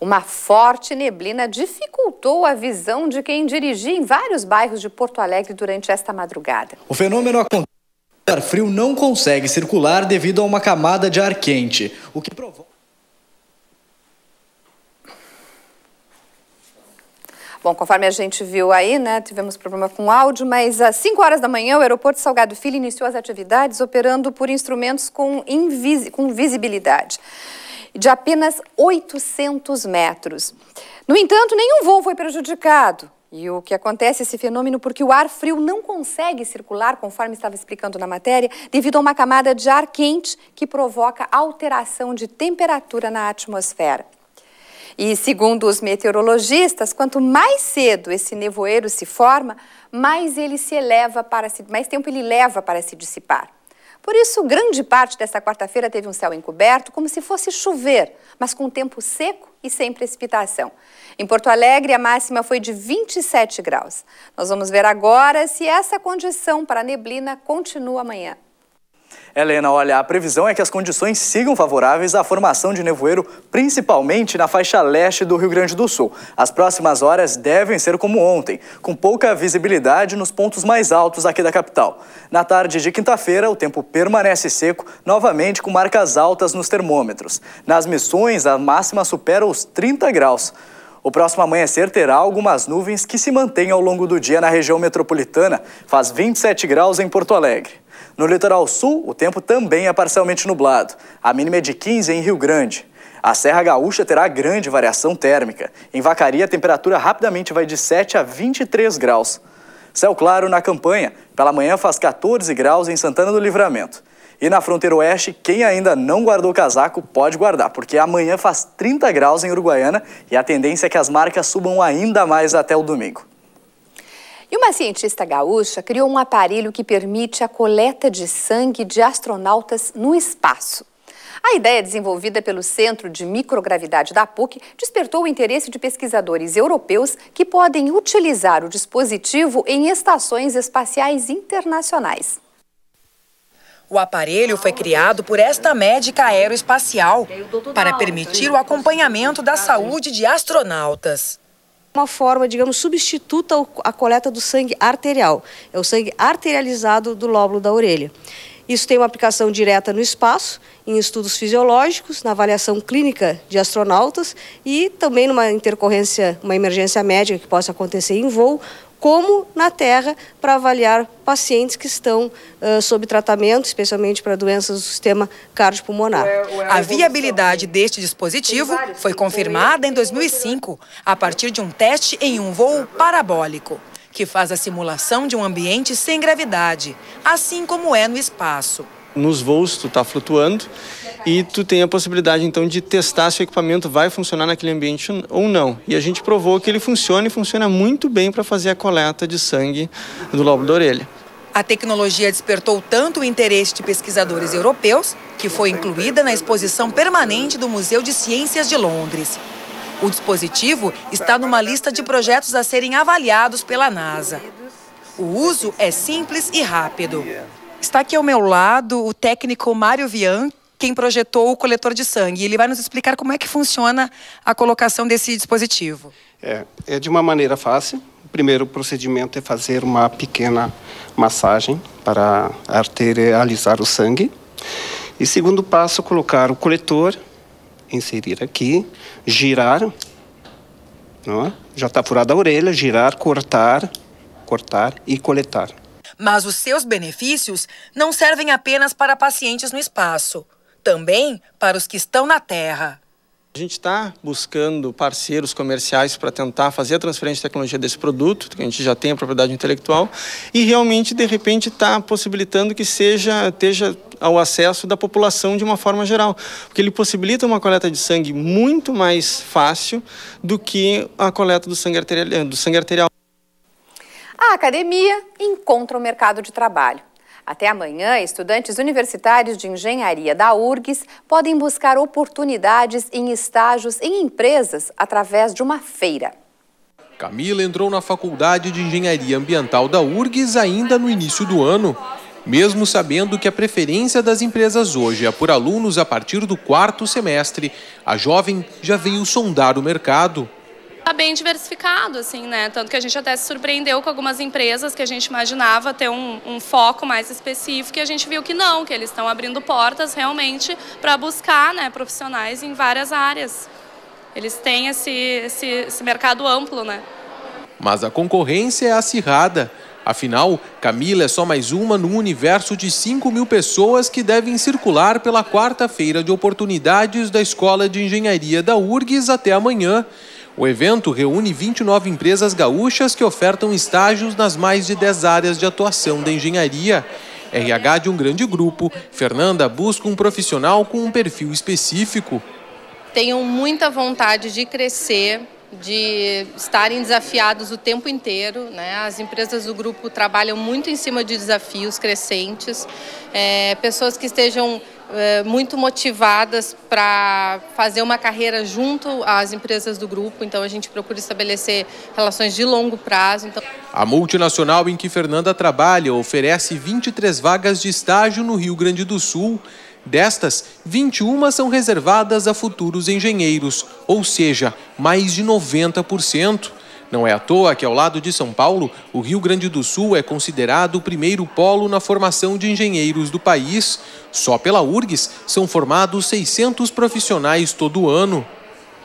Uma forte neblina dificultou a visão de quem dirigia em vários bairros de Porto Alegre durante esta madrugada. O fenômeno acontece. O ar frio não consegue circular devido a uma camada de ar quente, o que provoca. Bom, conforme a gente viu aí, né, tivemos problema com o áudio, mas às 5 horas da manhã o aeroporto Salgado Filho iniciou as atividades operando por instrumentos com, com visibilidade de apenas 800 metros. No entanto, nenhum voo foi prejudicado. E o que acontece esse fenômeno porque o ar frio não consegue circular, conforme estava explicando na matéria, devido a uma camada de ar quente que provoca alteração de temperatura na atmosfera. E segundo os meteorologistas, quanto mais cedo esse nevoeiro se forma, mais ele se eleva para se, mais tempo ele leva para se dissipar. Por isso, grande parte desta quarta-feira teve um céu encoberto, como se fosse chover, mas com tempo seco e sem precipitação. Em Porto Alegre, a máxima foi de 27 graus. Nós vamos ver agora se essa condição para neblina continua amanhã. Helena, olha, a previsão é que as condições sigam favoráveis à formação de nevoeiro, principalmente na faixa leste do Rio Grande do Sul. As próximas horas devem ser como ontem, com pouca visibilidade nos pontos mais altos aqui da capital. Na tarde de quinta-feira, o tempo permanece seco, novamente com marcas altas nos termômetros. Nas missões, a máxima supera os 30 graus. O próximo amanhecer terá algumas nuvens que se mantêm ao longo do dia na região metropolitana. Faz 27 graus em Porto Alegre. No litoral sul, o tempo também é parcialmente nublado. A mínima é de 15 em Rio Grande. A Serra Gaúcha terá grande variação térmica. Em Vacaria, a temperatura rapidamente vai de 7 a 23 graus. Céu claro na campanha. Pela manhã faz 14 graus em Santana do Livramento. E na fronteira oeste, quem ainda não guardou casaco pode guardar, porque amanhã faz 30 graus em Uruguaiana e a tendência é que as marcas subam ainda mais até o domingo. E uma cientista gaúcha criou um aparelho que permite a coleta de sangue de astronautas no espaço. A ideia, desenvolvida pelo Centro de Microgravidade da PUC, despertou o interesse de pesquisadores europeus que podem utilizar o dispositivo em estações espaciais internacionais. O aparelho foi criado por esta médica aeroespacial para permitir o acompanhamento da saúde de astronautas uma forma, digamos, substituta à coleta do sangue arterial. É o sangue arterializado do lóbulo da orelha. Isso tem uma aplicação direta no espaço, em estudos fisiológicos, na avaliação clínica de astronautas e também numa intercorrência, uma emergência médica que possa acontecer em voo, como na Terra para avaliar pacientes que estão uh, sob tratamento, especialmente para doenças do sistema cardiopulmonar. A viabilidade deste dispositivo foi confirmada em 2005, a partir de um teste em um voo parabólico, que faz a simulação de um ambiente sem gravidade, assim como é no espaço. Nos voos, tu está flutuando e tu tem a possibilidade então de testar se o equipamento vai funcionar naquele ambiente ou não. E a gente provou que ele funciona e funciona muito bem para fazer a coleta de sangue do lóbulo da orelha. A tecnologia despertou tanto o interesse de pesquisadores europeus, que foi incluída na exposição permanente do Museu de Ciências de Londres. O dispositivo está numa lista de projetos a serem avaliados pela NASA. O uso é simples e rápido. Está aqui ao meu lado o técnico Mário Vian, quem projetou o coletor de sangue. Ele vai nos explicar como é que funciona a colocação desse dispositivo. É, é de uma maneira fácil. O primeiro procedimento é fazer uma pequena massagem para arterializar o sangue. E segundo passo, colocar o coletor, inserir aqui, girar, não é? já está furada a orelha, girar, cortar, cortar e coletar. Mas os seus benefícios não servem apenas para pacientes no espaço também para os que estão na Terra. A gente está buscando parceiros comerciais para tentar fazer a transferência de tecnologia desse produto, que a gente já tem a propriedade intelectual, e realmente, de repente, está possibilitando que seja, esteja ao acesso da população de uma forma geral. Porque ele possibilita uma coleta de sangue muito mais fácil do que a coleta do sangue arterial. Do sangue arterial. A academia encontra o mercado de trabalho. Até amanhã, estudantes universitários de engenharia da URGS podem buscar oportunidades em estágios em empresas através de uma feira. Camila entrou na Faculdade de Engenharia Ambiental da URGS ainda no início do ano. Mesmo sabendo que a preferência das empresas hoje é por alunos a partir do quarto semestre, a jovem já veio sondar o mercado. Está bem diversificado, assim, né? Tanto que a gente até se surpreendeu com algumas empresas que a gente imaginava ter um, um foco mais específico e a gente viu que não, que eles estão abrindo portas realmente para buscar né, profissionais em várias áreas. Eles têm esse, esse, esse mercado amplo, né? Mas a concorrência é acirrada. Afinal, Camila é só mais uma no universo de 5 mil pessoas que devem circular pela quarta-feira de oportunidades da Escola de Engenharia da URGS até amanhã. O evento reúne 29 empresas gaúchas que ofertam estágios nas mais de 10 áreas de atuação da engenharia. RH de um grande grupo, Fernanda busca um profissional com um perfil específico. Tenho muita vontade de crescer, de estarem desafiados o tempo inteiro. Né? As empresas do grupo trabalham muito em cima de desafios crescentes, é, pessoas que estejam muito motivadas para fazer uma carreira junto às empresas do grupo, então a gente procura estabelecer relações de longo prazo. Então... A multinacional em que Fernanda trabalha oferece 23 vagas de estágio no Rio Grande do Sul. Destas, 21 são reservadas a futuros engenheiros, ou seja, mais de 90%. Não é à toa que, ao lado de São Paulo, o Rio Grande do Sul é considerado o primeiro polo na formação de engenheiros do país. Só pela URGS são formados 600 profissionais todo ano.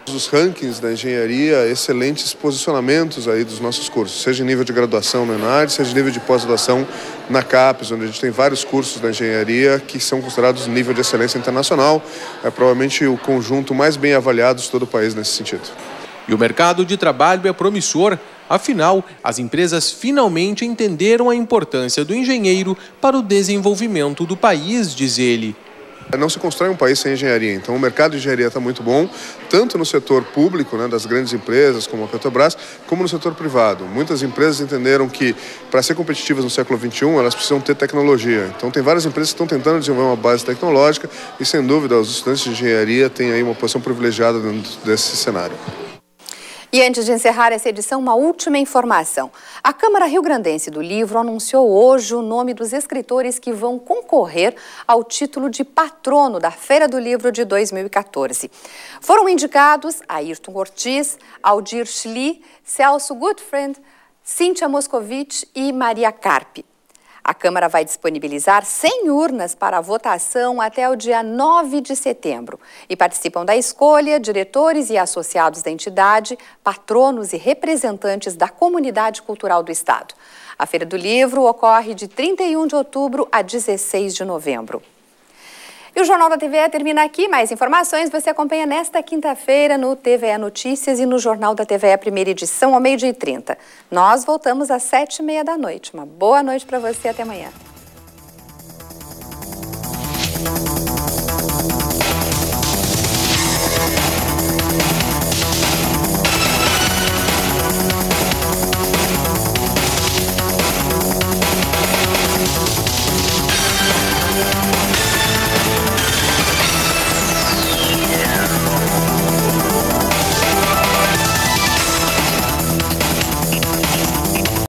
Os rankings da engenharia, excelentes posicionamentos aí dos nossos cursos, seja em nível de graduação na ENAD, seja em nível de pós-graduação na CAPES, onde a gente tem vários cursos da engenharia que são considerados nível de excelência internacional. É provavelmente o conjunto mais bem avaliado de todo o país nesse sentido. E o mercado de trabalho é promissor. Afinal, as empresas finalmente entenderam a importância do engenheiro para o desenvolvimento do país, diz ele. Não se constrói um país sem engenharia, então o mercado de engenharia está muito bom, tanto no setor público, né, das grandes empresas como a Petrobras, como no setor privado. Muitas empresas entenderam que para ser competitivas no século XXI, elas precisam ter tecnologia. Então tem várias empresas que estão tentando desenvolver uma base tecnológica e, sem dúvida, os estudantes de engenharia têm aí uma posição privilegiada dentro desse cenário. E antes de encerrar essa edição, uma última informação. A Câmara Rio Grandense do Livro anunciou hoje o nome dos escritores que vão concorrer ao título de patrono da Feira do Livro de 2014. Foram indicados Ayrton Ortiz, Aldir Schli, Celso Goodfriend, Cíntia Moscovitch e Maria Carpe. A Câmara vai disponibilizar 100 urnas para votação até o dia 9 de setembro. E participam da escolha diretores e associados da entidade, patronos e representantes da comunidade cultural do Estado. A Feira do Livro ocorre de 31 de outubro a 16 de novembro. E o Jornal da TVE termina aqui. Mais informações você acompanha nesta quinta-feira no TVE Notícias e no Jornal da TVE, primeira edição, ao meio-dia e trinta. Nós voltamos às sete e meia da noite. Uma boa noite para você. Até amanhã.